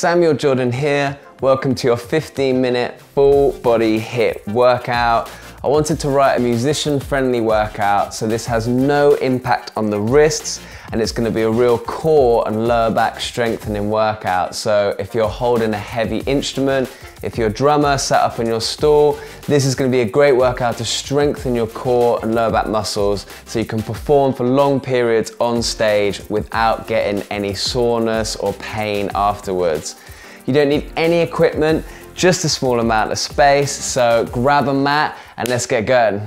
Samuel Jordan here. Welcome to your 15 minute full body HIIT workout. I wanted to write a musician friendly workout so this has no impact on the wrists and it's gonna be a real core and lower back strengthening workout. So if you're holding a heavy instrument, if you're a drummer set up in your stall, this is gonna be a great workout to strengthen your core and lower back muscles so you can perform for long periods on stage without getting any soreness or pain afterwards. You don't need any equipment, just a small amount of space, so grab a mat and let's get going.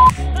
Oh.